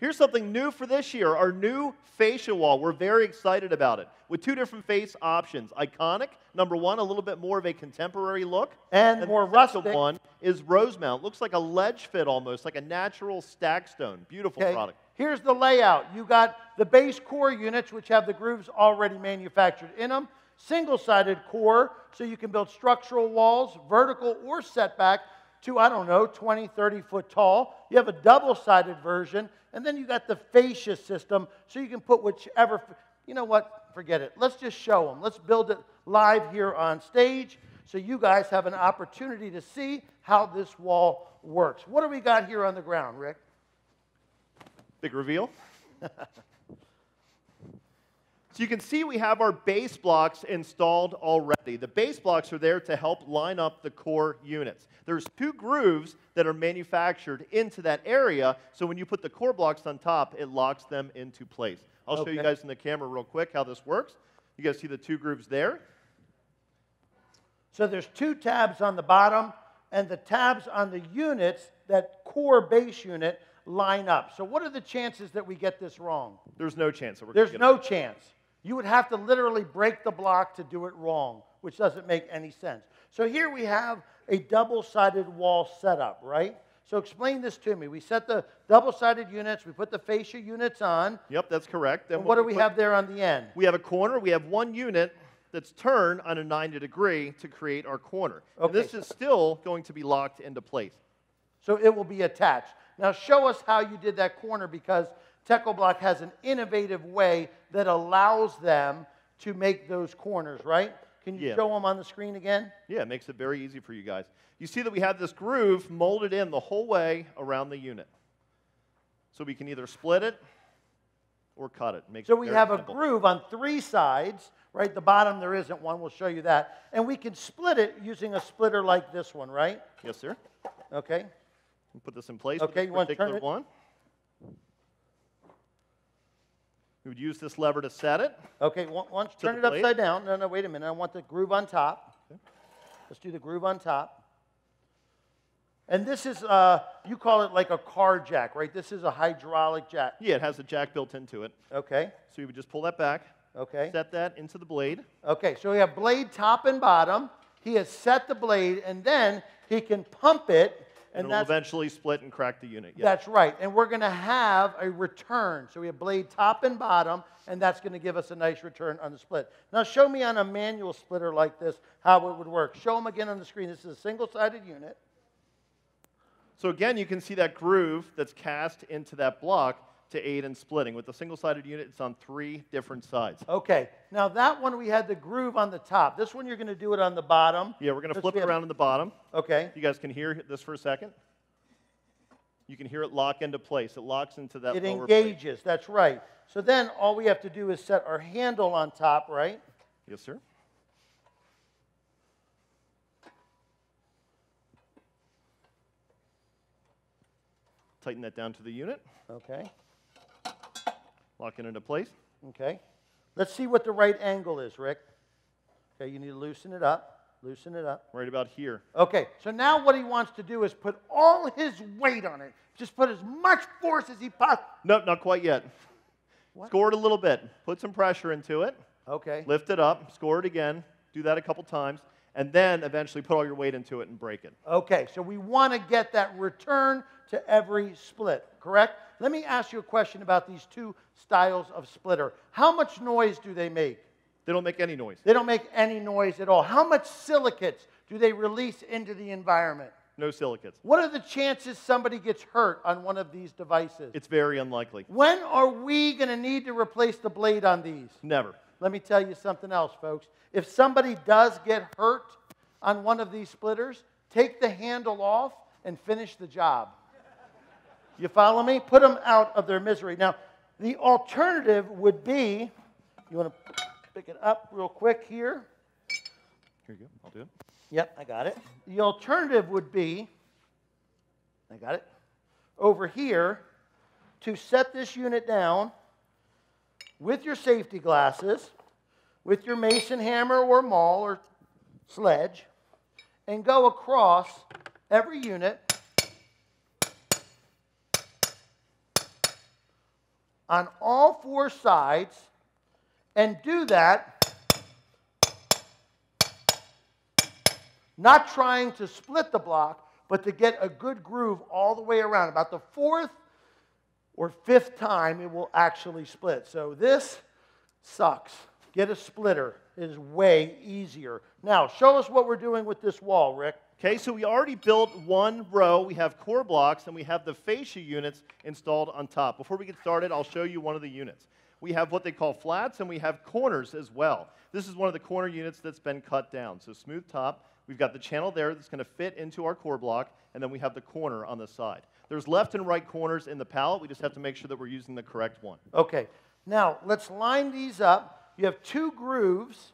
Here's something new for this year our new fascia wall. We're very excited about it with two different face options. Iconic, number one, a little bit more of a contemporary look. And, more the rustic. one is Rosemont. Looks like a ledge fit almost, like a natural stack stone. Beautiful Okay. product. Here's the layout. You got the base core units, which have the grooves already manufactured in them. Single-sided core, so you can build structural walls, vertical or setback, to, I don't know, 20, 30 foot tall. You have a double-sided version, and then you got the fascia system, so you can put whichever, you know what, forget it. Let's just show them. Let's build it live here on stage, so you guys have an opportunity to see how this wall works. What do we got here on the ground, Rick? Big reveal. so you can see we have our base blocks installed already. The base blocks are there to help line up the core units. There's two grooves that are manufactured into that area, so when you put the core blocks on top, it locks them into place. I'll show you guys in the camera real quick how this works. You guys see the two grooves there? So there's two tabs on the bottom, and the tabs on the units, that core base unit, line up. So what are the chances that we get this wrong? There's no chance that we're gonna There's get no chance. You would have to literally break the block to do it wrong, which doesn't make any sense. So here we have a double-sided wall setup, right? So explain this to me. We set the double-sided units, we put the fascia units on, Yep, that's correct. Then and what do we put- have there on the end? We have a corner. We have one unit that's turned on a 90 degree to create our corner. And Okay. this is still going to be locked into place. So it will be attached. Now show us how you did that corner because Techo-Bloc has an innovative way that allows them to make those corners, right? Can you Yeah. show them on the screen again? Yeah, it makes it very easy for you guys. You see that we have this groove molded in the whole way around the unit. So we can either split it or cut it. Makes So we have a groove on three sides, right? The bottom there isn't one, we'll show you that. And we can split it using a splitter like this one, right? Yes, sir. Okay. Put this in place. Okay, you wanna turn it? one. We would use this lever to set it. Okay, once, turn it plate? upside down. No, no, wait a minute. I want the groove on top. Okay. Let's do the groove on top. And this is, uh, you call it like a car jack, right? This is a hydraulic jack. Yeah, it has a jack built into it. Okay, So you would just pull that back, okay. set that into the blade. Okay, so we have blade top and bottom. He has set the blade, and then he can pump it, and and it'll eventually split and crack the unit. That's right. And we're going to have a return. So we have blade top and bottom, and that's going to give us a nice return on the split. Now show me on a manual splitter like this how it would work. Show them again on the screen. This is a single-sided unit. So again, you can see that groove that's cast into that block to aid in splitting. With the single-sided unit, it's on three different sides. Okay, now that one we had the groove on the top. This one you're going to do it on the bottom. Yeah, we're going to flip it around on the bottom. Okay, You guys can hear this for a second. You can hear it lock into place. It locks into that it lower plate. engages. That's right. So then all we have to do is set our handle on top, right? Yes, sir. Tighten that down to the unit. Okay. Lock it into place. Okay. Let's see what the right angle is, Rick. Okay, you need to loosen it up. Loosen it up. Right about here. Okay, so now what he wants to do is put all his weight on it. Just put as much force as he possibly. Nope, not quite yet. What? Score it a little bit. Put some pressure into it. Okay. Lift it up. Score it again. Do that a couple times. And then eventually put all your weight into it and break it. Okay, so we want to get that return to every split, correct? Let me ask you a question about these two styles of splitter. How much noise do they make? They don't make any noise. They don't make any noise at all. How much silicates do they release into the environment? No silicates. What are the chances somebody gets hurt on one of these devices? It's very unlikely. When are we going to need to replace the blade on these? Never. Let me tell you something else, folks. If somebody does get hurt on one of these splitters, take the handle off and finish the job. You follow me? Put them out of their misery. Now, the alternative would be you want to pick it up real quick here. Here you go. I'll do it. Yep, I got it. The alternative would be, I got it, over here to set this unit down with your safety glasses, with your mason hammer or maul or sledge, and go across every unit on all four sides and do that not trying to split the block, but to get a good groove all the way around. About the fourth or fifth time, it will actually split. So this sucks. Get a splitter. It is way easier. Now, show us what we're doing with this wall, Rick. Okay, so we already built one row. We have core blocks and we have the fascia units installed on top. Before we get started, I'll show you one of the units. We have what they call flats and we have corners as well. This is one of the corner units that's been cut down. So smooth top, We've got the channel there that's going to fit into our core block, and then we have the corner on the side. There's left and right corners in the pallet. We just have to make sure that we're using the correct one. Okay. Now, let's line these up. You have two grooves.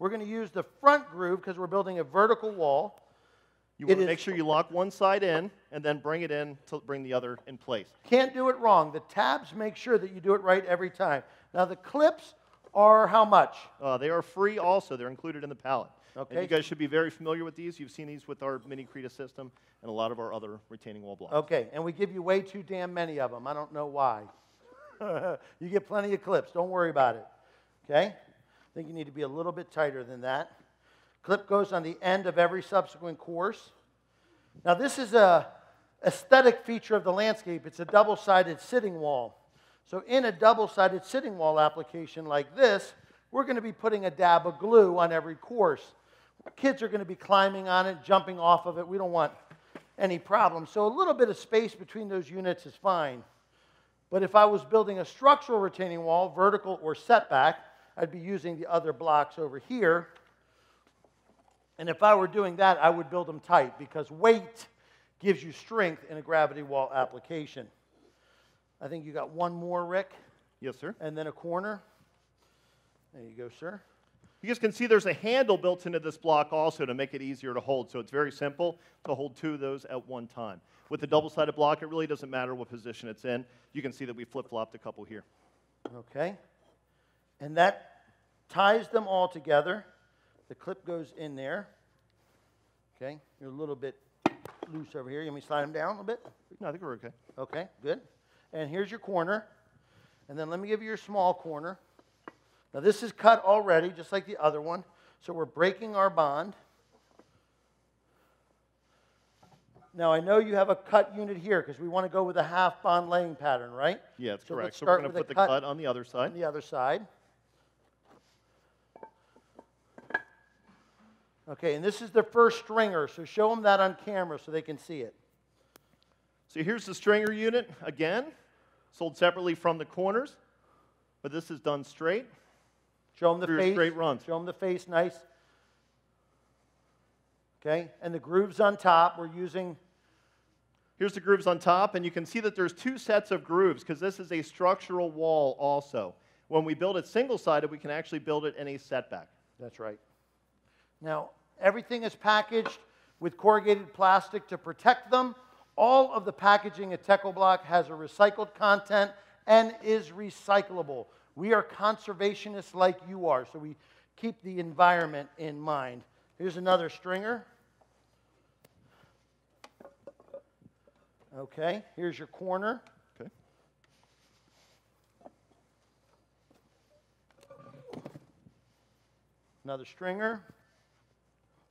We're going to use the front groove because we're building a vertical wall. You want it to make sure you lock one side in and then bring it in to bring the other in place. Can't do it wrong. The tabs make sure that you do it right every time. Now, the clips are how much? Uh, they are free also. They're included in the pallet. Okay. And you guys should be very familiar with these. You've seen these with our mini Creta system and a lot of our other retaining wall blocks. Okay, and we give you way too damn many of them. I don't know why. you get plenty of clips. Don't worry about it. Okay? I think you need to be a little bit tighter than that. Clip goes on the end of every subsequent course. Now, this is a aesthetic feature of the landscape. It's a double-sided sitting wall. So in a double-sided sitting wall application like this, we're going to be putting a dab of glue on every course. Our kids are going to be climbing on it, jumping off of it. We don't want any problems. So a little bit of space between those units is fine. But if I was building a structural retaining wall, vertical or setback, I'd be using the other blocks over here. And if I were doing that, I would build them tight because weight gives you strength in a gravity wall application. I think you got one more, Rick. Yes, sir. And then a corner. There you go, sir. You guys can see there's a handle built into this block also to make it easier to hold. So it's very simple to hold two of those at one time. With the double-sided block, it really doesn't matter what position it's in. You can see that we flip-flopped a couple here. Okay. And that ties them all together. The clip goes in there. Okay. You're a little bit loose over here. You want me to slide them down a little bit? No, I think we're okay. Okay, good. And here's your corner. And then let me give you your small corner. Now, this is cut already, just like the other one. So we're breaking our bond. Now, I know you have a cut unit here because we want to go with a half bond laying pattern, right? Yeah, that's so correct. So we're going to put the cut, cut on the other side. On the other side. Okay, and this is the first stringer, so show them that on camera so they can see it. So here's the stringer unit again, sold separately from the corners, but this is done straight. Show them the face. straight runs. Show them the face nice. Okay, and the grooves on top, we're using. Here's the grooves on top, and you can see that there's two sets of grooves because this is a structural wall also. When we build it single-sided, we can actually build it in a setback. That's right. Now, everything is packaged with corrugated plastic to protect them. All of the packaging at Techo-Bloc has a recycled content and is recyclable. We are conservationists like you are, so we keep the environment in mind. Here's another stringer. Okay, here's your corner. Okay. Another stringer.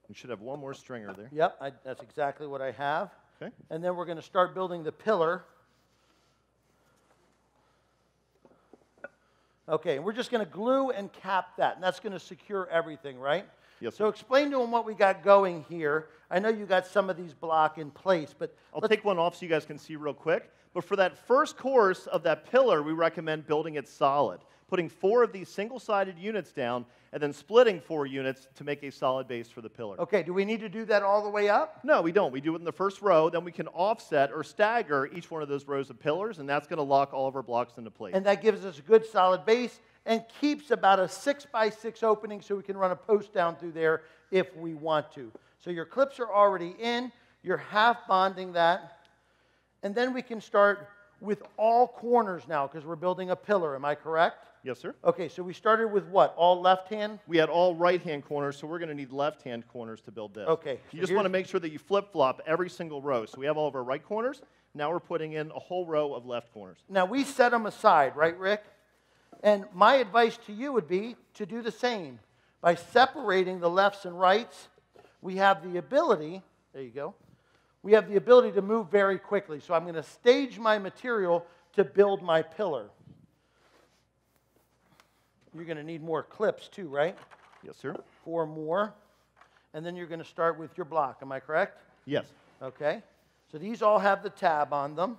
You should have one more stringer there. Yep, I, that's exactly what I have. Okay. And then we're going to start building the pillar. Okay, and we're just going to glue and cap that, and that's going to secure everything, right? Yes. So explain to them what we got going here. I know you got some of these block in place, but I'll take one off so you guys can see real quick. But for that first course of that pillar, we recommend building it solid putting four of these single-sided units down, and then splitting four units to make a solid base for the pillar. Okay, do we need to do that all the way up? No, we don't. We do it in the first row, then we can offset or stagger each one of those rows of pillars, and that's going to lock all of our blocks into place. And that gives us a good solid base and keeps about a six by six opening so we can run a post down through there if we want to. So your clips are already in, you're half bonding that, and then we can start with all corners now because we're building a pillar. Am I correct? Yes, sir. Okay, so we started with what? All left hand? We had all right-hand corners, so we're going to need left-hand corners to build this. Okay, You so just want to make sure that you flip-flop every single row. So we have all of our right corners. Now we're putting in a whole row of left corners. Now we set them aside, right, Rick? And my advice to you would be to do the same. By separating the lefts and rights, we have the ability, there you go, we have the ability to move very quickly. So I'm going to stage my material to build my pillar. You're going to need more clips too, right? Yes, sir. Four more. And then you're going to start with your block. Am I correct? Yes. Okay. So these all have the tab on them.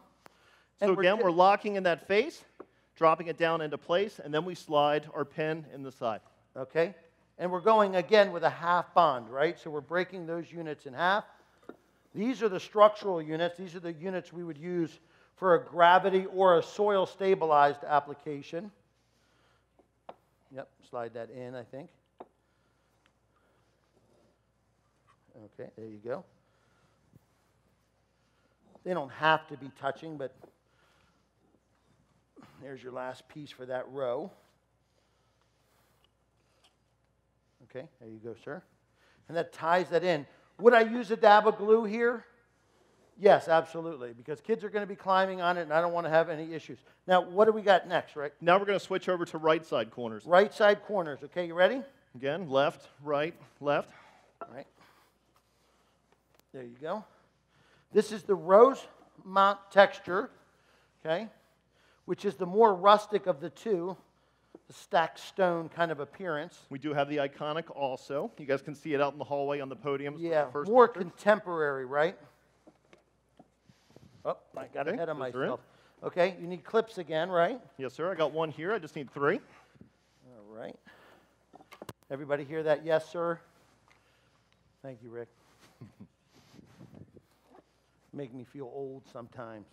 So And again, we're locking in that face, dropping it down into place, and then we slide our pin in the side. okay? And we're going again with a half bond, right? So we're breaking those units in half. These are the structural units. These are the units we would use for a gravity or a soil stabilized application. Yep, slide that in, I think. Okay, there you go. They don't have to be touching, but there's your last piece for that row. Okay, there you go, sir. And that ties that in. Would I use a dab of glue here? Yes, absolutely, because kids are going to be climbing on it and I don't want to have any issues. Now, what do we got next, right? Now we're going to switch over to right side corners. Right side corners, okay, you ready? Again, left, right, left. All right. There you go. This is the rose mount texture, okay, which is the more rustic of the two, the stacked stone kind of appearance. We do have the iconic also. You guys can see it out in the hallway on the the Yeah, first more picture. contemporary, right? Oh, I got Okay, ahead of myself. Okay, you need clips again, right? Yes, sir. I got one here. I just need three. All right. Everybody hear that? Yes, sir? Thank you, Rick. Make me feel old sometimes.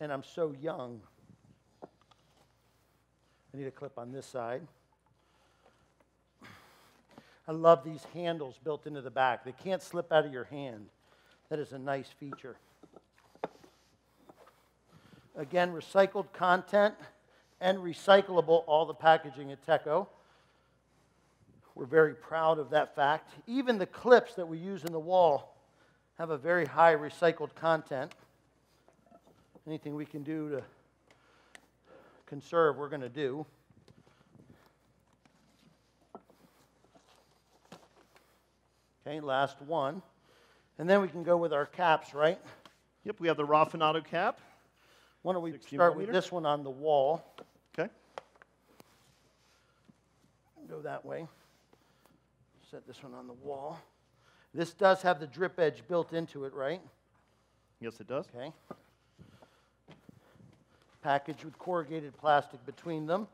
And I'm so young. I need a clip on this side. I love these handles built into the back. They can't slip out of your hand. That is a nice feature. Again, recycled content and recyclable, all the packaging at Techo. We're very proud of that fact. Even the clips that we use in the wall have a very high recycled content. Anything we can do to conserve, we're going to do. Okay, last one. And then we can go with our caps, right? Yep, we have the Raffinato cap. Why don't we 60 start with this one on the wall? Okay. Go that way. Set this one on the wall. This does have the drip edge built into it, right? Yes, it does. Okay. Packaged with corrugated plastic between them.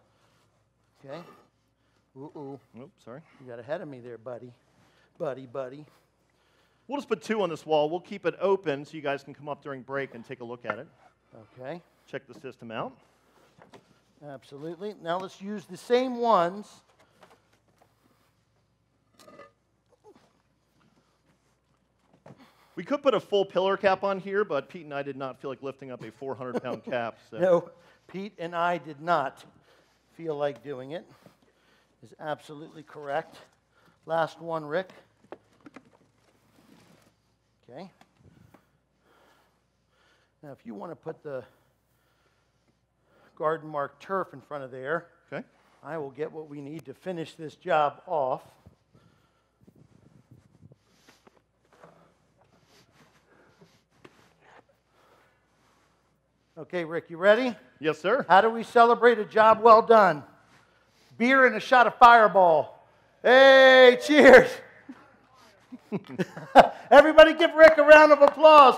Okay. Ooh, ooh. Oops, sorry. You got ahead of me there, buddy. Buddy, buddy. We'll just put two on this wall. We'll keep it open so you guys can come up during break and take a look at it. Okay. Check the system out. Absolutely. Now let's use the same ones. We could put a full pillar cap on here, but Pete and I did not feel like lifting up a 400 pound cap. So. No, Pete and I did not feel like doing it. Is absolutely correct. Last one, Rick. Okay. Now, if you want to put the garden mark turf in front of there, Okay. I will get what we need to finish this job off. Okay, Rick, you ready? Yes, sir. How do we celebrate a job well done? Beer and a shot of fireball. Hey, cheers. Everybody give Rick a round of applause.